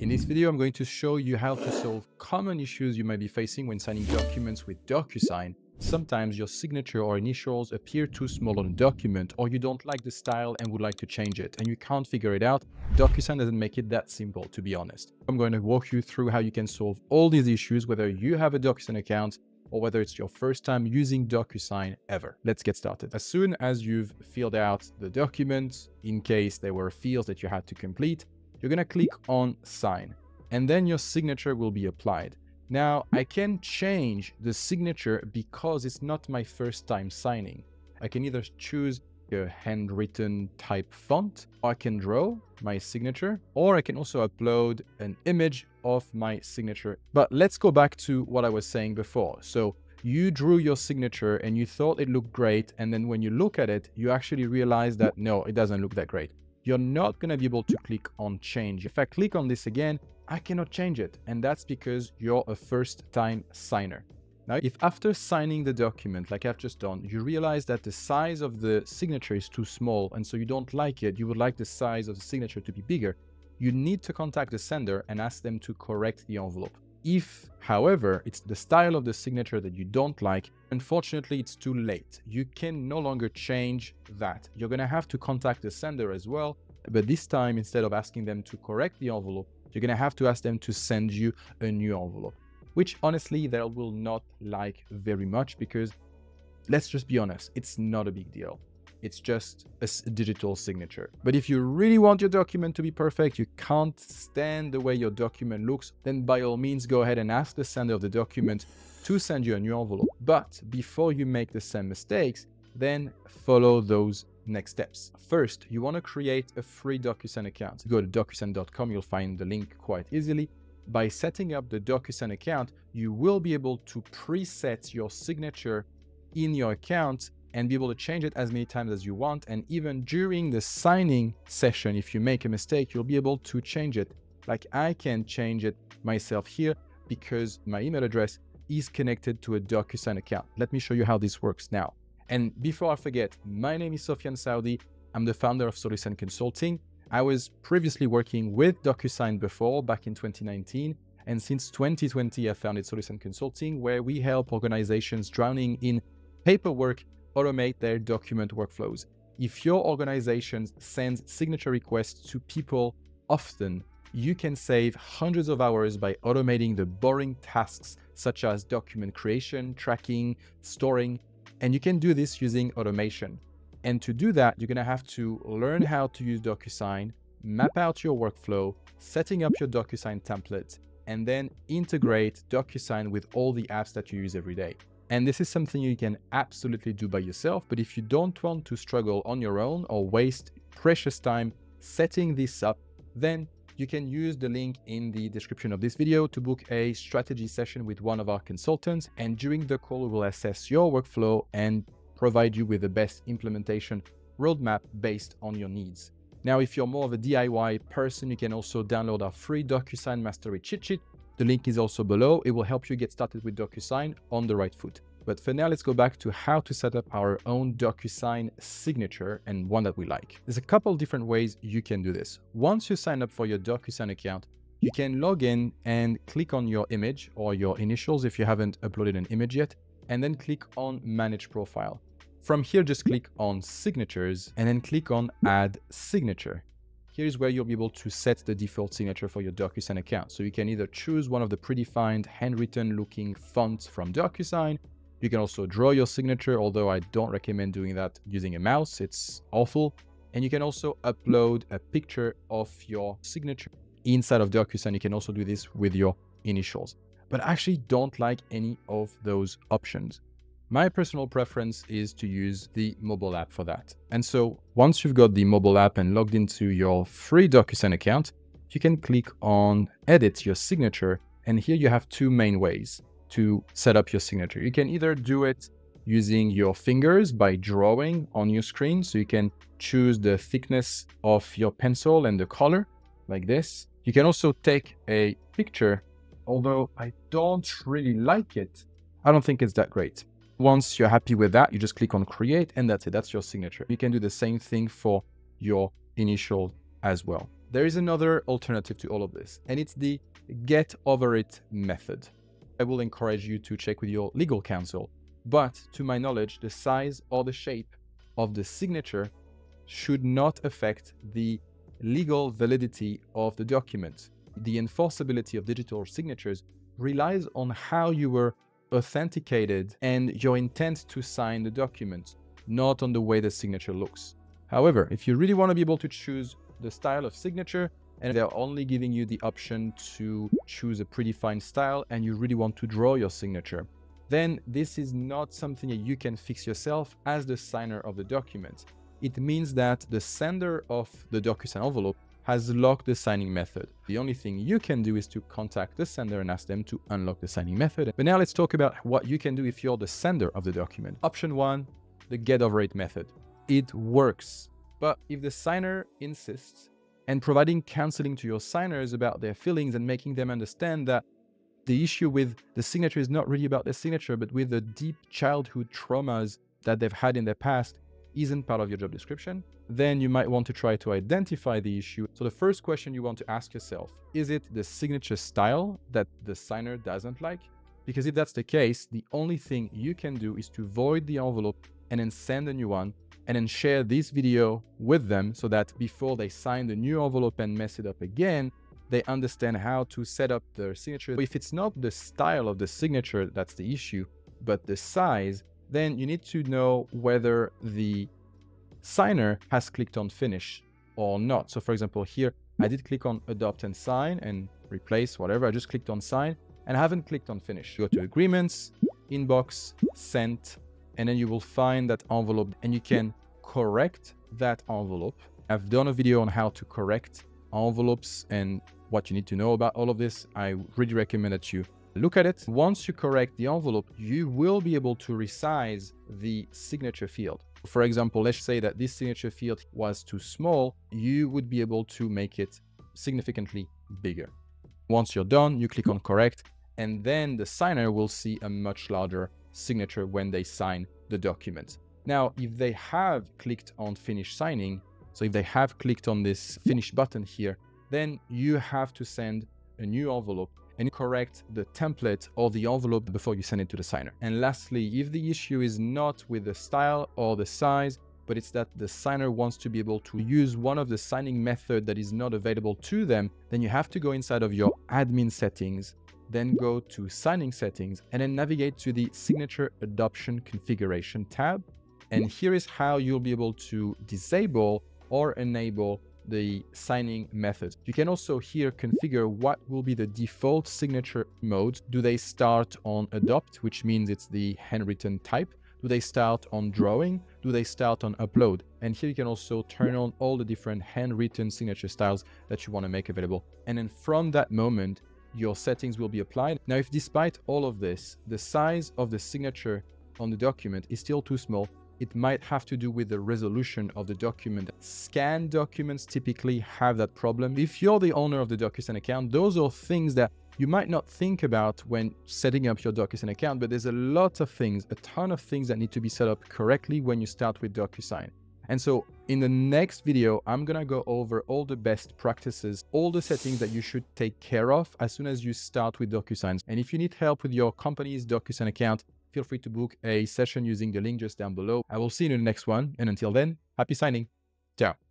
In this video, I'm going to show you how to solve common issues you might be facing when signing documents with DocuSign. Sometimes your signature or initials appear too small on a document or you don't like the style and would like to change it and you can't figure it out. DocuSign doesn't make it that simple, to be honest. I'm going to walk you through how you can solve all these issues, whether you have a DocuSign account or whether it's your first time using DocuSign ever. Let's get started. As soon as you've filled out the document, in case there were fields that you had to complete, you're to click on sign and then your signature will be applied. Now I can change the signature because it's not my first time signing. I can either choose a handwritten type font, or I can draw my signature, or I can also upload an image of my signature. But let's go back to what I was saying before. So you drew your signature and you thought it looked great. And then when you look at it, you actually realize that no, it doesn't look that great you're not going to be able to click on change. If I click on this again, I cannot change it. And that's because you're a first time signer. Now, if after signing the document, like I've just done, you realize that the size of the signature is too small, and so you don't like it, you would like the size of the signature to be bigger, you need to contact the sender and ask them to correct the envelope. If, however, it's the style of the signature that you don't like, unfortunately, it's too late. You can no longer change that. You're going to have to contact the sender as well. But this time, instead of asking them to correct the envelope, you're going to have to ask them to send you a new envelope, which honestly, they will not like very much because let's just be honest, it's not a big deal. It's just a digital signature. But if you really want your document to be perfect, you can't stand the way your document looks, then by all means go ahead and ask the sender of the document to send you a new envelope. But before you make the same mistakes, then follow those next steps. First, you want to create a free DocuSign account. Go to DocuSign.com, you'll find the link quite easily. By setting up the DocuSign account, you will be able to preset your signature in your account and be able to change it as many times as you want. And even during the signing session, if you make a mistake, you'll be able to change it. Like I can change it myself here because my email address is connected to a DocuSign account. Let me show you how this works now. And before I forget, my name is Sofian Saoudi. I'm the founder of Solusign Consulting. I was previously working with DocuSign before, back in 2019. And since 2020, I founded Solusign Consulting, where we help organizations drowning in paperwork automate their document workflows. If your organization sends signature requests to people often, you can save hundreds of hours by automating the boring tasks such as document creation, tracking, storing, and you can do this using automation. And to do that, you're going to have to learn how to use DocuSign, map out your workflow, setting up your DocuSign template, and then integrate DocuSign with all the apps that you use every day. And this is something you can absolutely do by yourself. But if you don't want to struggle on your own or waste precious time setting this up, then you can use the link in the description of this video to book a strategy session with one of our consultants. And during the call, we will assess your workflow and provide you with the best implementation roadmap based on your needs. Now, if you're more of a DIY person, you can also download our free DocuSign Mastery cheat sheet the link is also below. It will help you get started with DocuSign on the right foot. But for now, let's go back to how to set up our own DocuSign signature and one that we like. There's a couple different ways you can do this. Once you sign up for your DocuSign account, you can log in and click on your image or your initials if you haven't uploaded an image yet, and then click on Manage Profile. From here, just click on Signatures and then click on Add Signature here's where you'll be able to set the default signature for your DocuSign account. So you can either choose one of the predefined handwritten looking fonts from DocuSign. You can also draw your signature, although I don't recommend doing that using a mouse. It's awful. And you can also upload a picture of your signature inside of DocuSign. You can also do this with your initials. But I actually don't like any of those options. My personal preference is to use the mobile app for that. And so once you've got the mobile app and logged into your free DocuSign account, you can click on edit your signature. And here you have two main ways to set up your signature. You can either do it using your fingers by drawing on your screen. So you can choose the thickness of your pencil and the color like this. You can also take a picture, although I don't really like it. I don't think it's that great. Once you're happy with that, you just click on create and that's it. That's your signature. You can do the same thing for your initial as well. There is another alternative to all of this, and it's the get over it method. I will encourage you to check with your legal counsel, but to my knowledge, the size or the shape of the signature should not affect the legal validity of the document. The enforceability of digital signatures relies on how you were authenticated and your intent to sign the document, not on the way the signature looks. However, if you really want to be able to choose the style of signature, and they're only giving you the option to choose a predefined style and you really want to draw your signature, then this is not something that you can fix yourself as the signer of the document. It means that the sender of the DocuSign envelope has locked the signing method. The only thing you can do is to contact the sender and ask them to unlock the signing method. But now let's talk about what you can do if you're the sender of the document. Option one, the get over it method. It works. But if the signer insists, and providing counseling to your signers about their feelings and making them understand that the issue with the signature is not really about their signature, but with the deep childhood traumas that they've had in their past isn't part of your job description, then you might want to try to identify the issue. So the first question you want to ask yourself, is it the signature style that the signer doesn't like? Because if that's the case, the only thing you can do is to void the envelope and then send a new one and then share this video with them so that before they sign the new envelope and mess it up again, they understand how to set up their signature. If it's not the style of the signature that's the issue, but the size, then you need to know whether the signer has clicked on finish or not. So for example, here I did click on adopt and sign and replace whatever. I just clicked on sign and I haven't clicked on finish. Go to agreements, inbox, sent, and then you will find that envelope and you can correct that envelope. I've done a video on how to correct envelopes and what you need to know about all of this. I really recommend that you look at it. Once you correct the envelope, you will be able to resize the signature field. For example, let's say that this signature field was too small, you would be able to make it significantly bigger. Once you're done, you click on correct, and then the signer will see a much larger signature when they sign the document. Now, if they have clicked on finish signing, so if they have clicked on this finish button here, then you have to send a new envelope and correct the template or the envelope before you send it to the signer. And lastly, if the issue is not with the style or the size, but it's that the signer wants to be able to use one of the signing method that is not available to them, then you have to go inside of your admin settings, then go to signing settings and then navigate to the signature adoption configuration tab. And here is how you'll be able to disable or enable the signing method. You can also here configure what will be the default signature mode. Do they start on adopt, which means it's the handwritten type? Do they start on drawing? Do they start on upload? And here you can also turn on all the different handwritten signature styles that you want to make available. And then from that moment, your settings will be applied. Now, if despite all of this, the size of the signature on the document is still too small, it might have to do with the resolution of the document. Scanned documents typically have that problem. If you're the owner of the DocuSign account, those are things that you might not think about when setting up your DocuSign account, but there's a lot of things, a ton of things that need to be set up correctly when you start with DocuSign. And so in the next video, I'm gonna go over all the best practices, all the settings that you should take care of as soon as you start with DocuSign. And if you need help with your company's DocuSign account, feel free to book a session using the link just down below. I will see you in the next one. And until then, happy signing. Ciao.